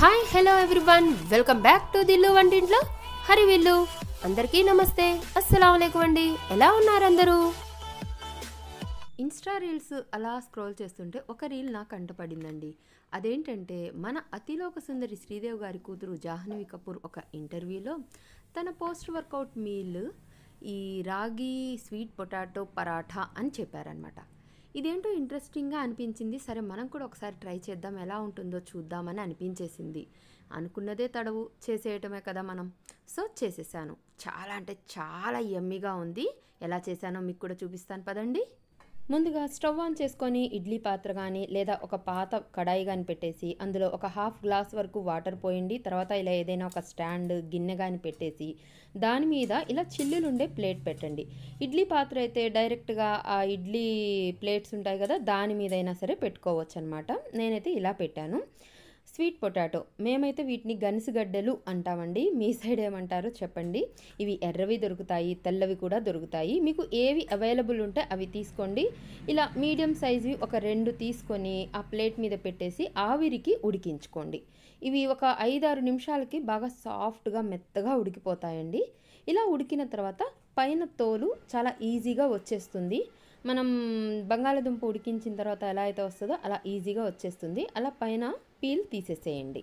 Hi hello everyone welcome back to దిల్లు వంటింట్లో హరి విల్లు అందరికీ నమస్తే అస్సలం అయికం అండి ఎలా ఉన్నారు అందరూ ఇన్స్టా రీల్స్ అలా స్క్రోల్ చేస్తుంటే ఒక రీల్ నాకు కంటపడిందండి అదేంటంటే మన అతిలోక సుందరి శ్రీదేవ్ గారి కూతురు జాహ్నవి కపూర్ ఒక ఇంటర్వ్యూలో తన పోస్ట్ వర్కౌట్ మీల్ ఈ రాగి స్వీట్ పొటాటో పరాఠా అని చెప్పారనమాట ఇదేంటో ఇంట్రెస్టింగ్గా అనిపించింది. సరే మనం కూడా ఒకసారి ట్రై చేద్దాం. ఎలా ఉంటుందో చూద్దామని అనిపించేసింది. అనుకున్నదే తడవు. చేసేయటమే కదా మనం. సో చేసేసాను. చాలా అంటే చాలా ఎమ్మిగా ఉంది. ఎలా చేశానో మీకు కూడా చూపిస్తాను. పదండి. ముందుగా స్టవ్ ఆన్ చేసుకొని ఇడ్లీ పాత్ర కానీ లేదా ఒక పాత కడాయి కానీ పెట్టేసి అందులో ఒక హాఫ్ గ్లాస్ వరకు వాటర్ పోయండి. తర్వాత ఇలా ఏదైనా ఒక స్టాండ్ గిన్నె కానీ పెట్టేసి దాని మీద ఇలా చిల్లులుండే ప్లేట్ పెట్టండి. ఇడ్లీ పాత్ర అయితే డైరెక్ట్గా ఆ ఇడ్లీ ప్లేట్స్ ఉంటాయి కదా దాని మీద అయినా సరే పెట్టుకోవచ్చు అనమాట నేనైతే ఇలా పెట్టాను. Sweet potato. మేమైతే వీటిని గనిసిగడ్డలు అంటామండి. మీ సైడ్ ఏమంటారో చెప్పండి. ఇవి ఎర్రవి దొరుకుతాయి తెల్లవి కూడా దొరుకుతాయి. మీకు ఏవి అవైలబుల్ ఉంటే అవి తీసుకోండి. ఇలా మీడియం సైజువి ఒక రెండు తీసుకొని ఆ ప్లేట్ మీద పెట్టేసి ఆవిరికి ఉడికించుకోండి. ఇవి ఒక ఐదారు నిమిషాలకి బాగా సాఫ్ట్గా మెత్తగా ఉడికిపోతాయండి. ఇలా ఉడికిన తర్వాత పైన తోలు చాలా ఈజీగా వచ్చేస్తుంది. మనం బంగాళదుంప ఉడికించిన తర్వాత ఎలా అయితే వస్తుందో అలా ఈజీగా వచ్చేస్తుంది. అలా పైన పీల్ తీసేసేయండి.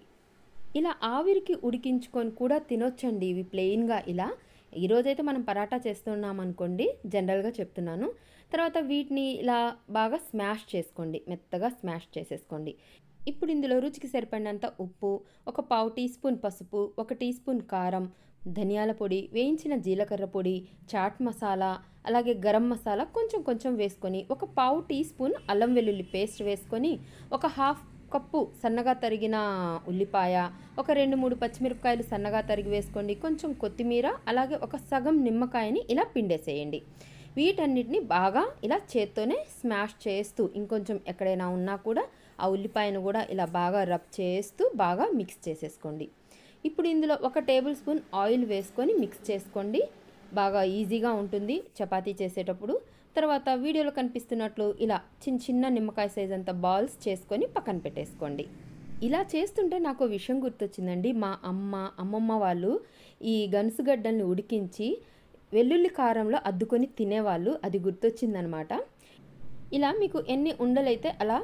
ఇలా ఆవిరికి ఉడికించుకొని కూడా తినొచ్చండి ఇవి ప్లెయిన్గా ఇలా. ఈరోజైతే మనం పరాటా చేస్తున్నాం అనుకోండి జనరల్గా చెప్తున్నాను. తర్వాత వీటిని ఇలా బాగా స్మాష్ చేసుకోండి మెత్తగా స్మాష్ చేసేసుకోండి. ఇప్పుడు ఇందులో రుచికి సరిపడినంత ఉప్పు ఒక పావు టీ స్పూన్ పసుపు ఒక టీ స్పూన్ కారం ధనియాల పొడి వేయించిన జీలకర్ర పొడి చాట్ మసాలా అలాగే గరం మసాలా కొంచెం కొంచెం వేసుకొని ఒక పావు టీ స్పూన్ అల్లం వెల్లుల్లి పేస్ట్ వేసుకొని ఒక హాఫ్ కప్పు సన్నగా తరిగిన ఉల్లిపాయ ఒక రెండు మూడు పచ్చిమిరపకాయలు సన్నగా తరిగి వేసుకోండి. కొంచెం కొత్తిమీర అలాగే ఒక సగం నిమ్మకాయని ఇలా పిండేసేయండి. వీటన్నిటిని బాగా ఇలా చేత్తోనే స్మాష్ చేస్తూ ఇంకొంచెం ఎక్కడైనా ఉన్నా కూడా ఆ ఉల్లిపాయను కూడా ఇలా బాగా రబ్ చేస్తూ బాగా మిక్స్ చేసేసుకోండి. ఇప్పుడు ఇందులో ఒక టేబుల్ స్పూన్ ఆయిల్ వేసుకొని మిక్స్ చేసుకోండి. బాగా ఈజీగా ఉంటుంది చపాతీ చేసేటప్పుడు. తర్వాత వీడియోలో కనిపిస్తున్నట్లు ఇలా చిన్న చిన్న నిమ్మకాయ సైజ్ అంత బాల్స్ చేసుకొని పక్కన పెట్టేసుకోండి. ఇలా చేస్తుంటే నాకు విషయం గుర్తొచ్చిందండి. మా అమ్మ అమ్మమ్మ వాళ్ళు ఈ గనుసుగడ్డల్ని ఉడికించి వెల్లుల్లి కారంలో అద్దుకొని తినేవాళ్ళు. అది గుర్తొచ్చిందనమాట. ఇలా మీకు ఎన్ని ఉండలైతే అలా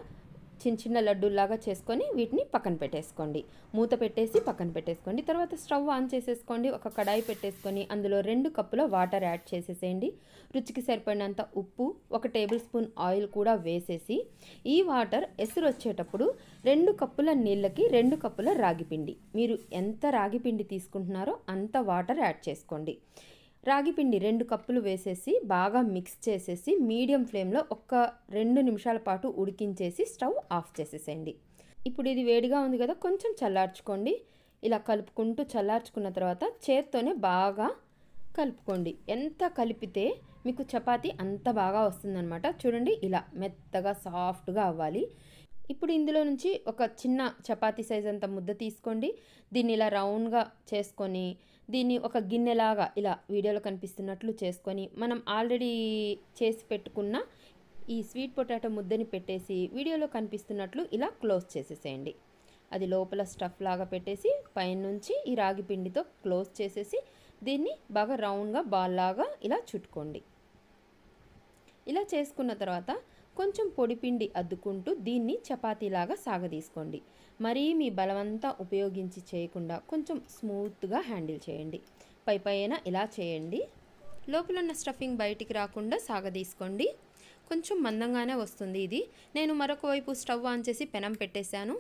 చిన్న చిన్న లడ్డూల్లాగా చేసుకొని వీటిని పక్కన పెట్టేసుకోండి. మూత పెట్టేసి పక్కన పెట్టేసుకోండి. తర్వాత స్టవ్ ఆన్ చేసేసుకోండి. ఒక కడాయి పెట్టేసుకొని అందులో రెండు కప్పుల వాటర్ యాడ్ చేసేసేయండి. రుచికి సరిపడినంత ఉప్పు ఒక టేబుల్ స్పూన్ ఆయిల్ కూడా వేసేసి ఈ వాటర్ ఎసురు వచ్చేటప్పుడు రెండు కప్పుల నీళ్ళకి రెండు కప్పుల రాగిపిండి మీరు ఎంత రాగిపిండి తీసుకుంటున్నారో అంత వాటర్ యాడ్ చేసుకోండి. రాగిపిండి రెండు కప్పులు వేసేసి బాగా మిక్స్ చేసేసి మీడియం ఫ్లేమ్లో ఒక్క రెండు నిమిషాల పాటు ఉడికించేసి స్టవ్ ఆఫ్ చేసేసేయండి. ఇప్పుడు ఇది వేడిగా ఉంది కదా కొంచెం చల్లార్చుకోండి. ఇలా కలుపుకుంటూ చల్లార్చుకున్న తర్వాత చేత్తోనే బాగా కలుపుకోండి. ఎంత కలిపితే మీకు చపాతి అంత బాగా వస్తుందన్నమాట. చూడండి ఇలా మెత్తగా సాఫ్ట్గా అవ్వాలి. ఇప్పుడు ఇందులో నుంచి ఒక చిన్న చపాతీ సైజ్ అంత ముద్ద తీసుకోండి. దీన్ని ఇలా రౌండ్గా చేసుకొని దీన్ని ఒక గిన్నెలాగా ఇలా వీడియోలో కనిపిస్తున్నట్లు చేసుకొని మనం ఆల్రెడీ చేసి పెట్టుకున్న ఈ స్వీట్ పొటాటో ముద్దని పెట్టేసి వీడియోలో కనిపిస్తున్నట్లు ఇలా క్లోజ్ చేసేసేయండి. అది లోపల స్టఫ్ లాగా పెట్టేసి పైనుంచి ఈ రాగి పిండితో క్లోజ్ చేసేసి దీన్ని బాగా రౌండ్గా బాల్ లాగా ఇలా చుట్టుకోండి. ఇలా చేసుకున్న తర్వాత కొంచెం పొడిపిండి అద్దుకుంటూ దీన్ని చపాతీలాగా సాగదీసుకోండి. మరీ మీ బలమంతా ఉపయోగించి చేయకుండా కొంచెం స్మూత్గా హ్యాండిల్ చేయండి. పై పైన ఇలా చేయండి. లోపల ఉన్న స్టఫింగ్ బయటికి రాకుండా సాగదీసుకోండి. కొంచెం మందంగానే వస్తుంది ఇది. నేను మరొక వైపు స్టవ్ ఆన్ చేసి పెనం పెట్టేశాను.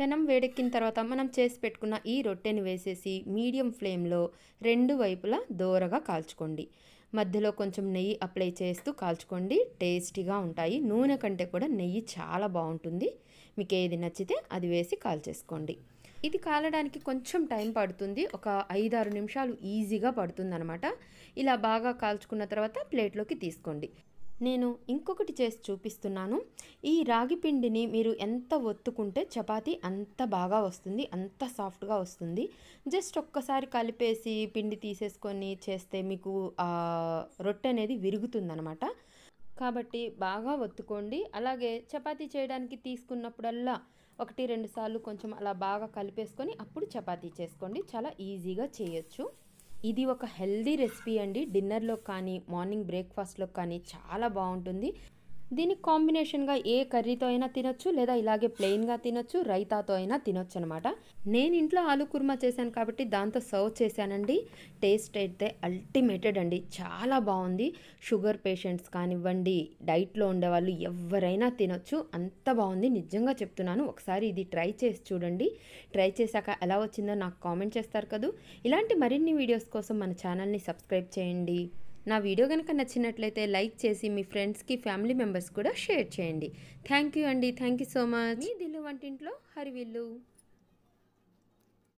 పెనం వేడెక్కిన తర్వాత మనం చేసి పెట్టుకున్న ఈ రొట్టెని వేసేసి మీడియం ఫ్లేమ్లో రెండు వైపులా దోరగా కాల్చుకోండి. మధ్యలో కొంచెం నెయ్యి అప్లై చేస్తూ కాల్చుకోండి. టేస్టీగా ఉంటాయి. నూనె కంటే కూడా నెయ్యి చాలా బాగుంటుంది. మీకు ఏది నచ్చితే అది వేసి కాల్చేసుకోండి. ఇది కాలడానికి కొంచెం టైం పడుతుంది. ఒక ఐదారు నిమిషాలు ఈజీగా పడుతుంది అనమాట ఇలా బాగా కాల్చుకున్న తర్వాత ప్లేట్లోకి తీసుకోండి. నేను ఇంకొకటి చేసి చూపిస్తున్నాను. ఈ రాగి పిండిని మీరు ఎంత ఒత్తుకుంటే చపాతీ అంత బాగా వస్తుంది అంత సాఫ్ట్గా వస్తుంది. జస్ట్ ఒక్కసారి కలిపేసి పిండి తీసేసుకొని చేస్తే మీకు రొట్టె అనేది విరుగుతుందనమాట కాబట్టి బాగా ఒత్తుకోండి. అలాగే చపాతీ చేయడానికి తీసుకున్నప్పుడల్లా ఒకటి రెండు సార్లు కొంచెం అలా బాగా కలిపేసుకొని అప్పుడు చపాతీ చేసుకోండి. చాలా ఈజీగా చేయొచ్చు. ఇది ఒక హెల్దీ రెసిపీ అండి. డిన్నర్లో కానీ మార్నింగ్ బ్రేక్ఫాస్ట్లో కానీ చాలా బాగుంటుంది. దీనికి కాంబినేషన్గా ఏ కర్రీతో అయినా తినొచ్చు లేదా ఇలాగే ప్లెయిన్గా తినొచ్చు రైతాతో అయినా తినొచ్చు అనమాట నేను ఇంట్లో ఆలు కుర్మా చేశాను కాబట్టి దాంతో సర్వ్ చేశానండి. టేస్ట్ అయితే అల్టిమేటెడ్ అండి. చాలా బాగుంది. షుగర్ పేషెంట్స్ కానివ్వండి డైట్లో ఉండేవాళ్ళు ఎవరైనా తినొచ్చు. అంత బాగుంది. నిజంగా చెప్తున్నాను. ఒకసారి ఇది ట్రై చేసి చూడండి. ట్రై చేశాక ఎలా వచ్చిందో నాకు కామెంట్ చేస్తారు కదూ. ఇలాంటి మరిన్ని వీడియోస్ కోసం మన ఛానల్ని సబ్స్క్రైబ్ చేయండి. నా వీడియో కనుక నచ్చినట్లయితే లైక్ చేసి మీ ఫ్రెండ్స్కి ఫ్యామిలీ మెంబర్స్ కూడా షేర్ చేయండి. థ్యాంక్ యూ అండి. Thank you so much. మీ దిల్లు వంటింట్లో హరివిల్లు.